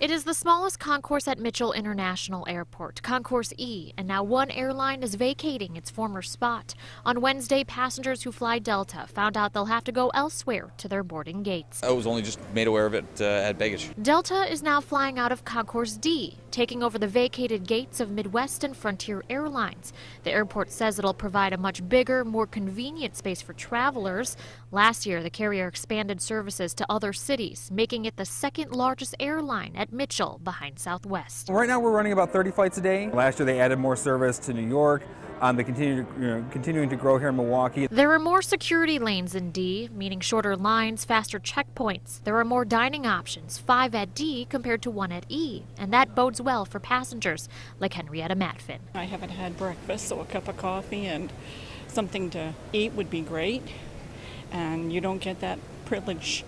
It is the smallest concourse at Mitchell International Airport, Concourse E, and now one airline is vacating its former spot. On Wednesday, passengers who fly Delta found out they'll have to go elsewhere to their boarding gates. I was only just made aware of it uh, at baggage. Delta is now flying out of Concourse D, taking over the vacated gates of Midwest and Frontier Airlines. The airport says it'll provide a much bigger, more convenient space for travelers. Last year, the carrier expanded services to other cities, making it the second largest airline at Mitchell behind Southwest. Right now we're running about 30 flights a day. Last year they added more service to New York. Um, they continue to, you know, continuing to grow here in Milwaukee. There are more security lanes in D, meaning shorter lines, faster checkpoints. There are more dining options, five at D compared to one at E, and that bodes well for passengers like Henrietta Matfin. I haven't had breakfast, so a cup of coffee and something to eat would be great. And you don't get that privilege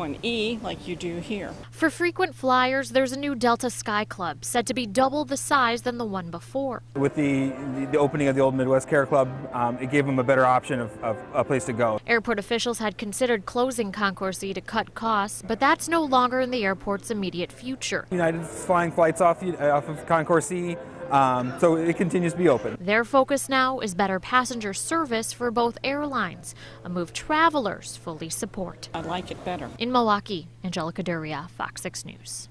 on E like you do here. For frequent flyers, there's a new Delta Sky Club said to be double the size than the one before. With the, the, the opening of the old Midwest Care Club, um, it gave them a better option of, of a place to go. Airport officials had considered closing Concourse E to cut costs, but that's no longer in the airport's immediate future. United's flying flights off, off of Concourse E. Um, so it continues to be open. Their focus now is better passenger service for both airlines, a move travelers fully support. I like it better. In Milwaukee, Angelica Duria, Fox 6 News.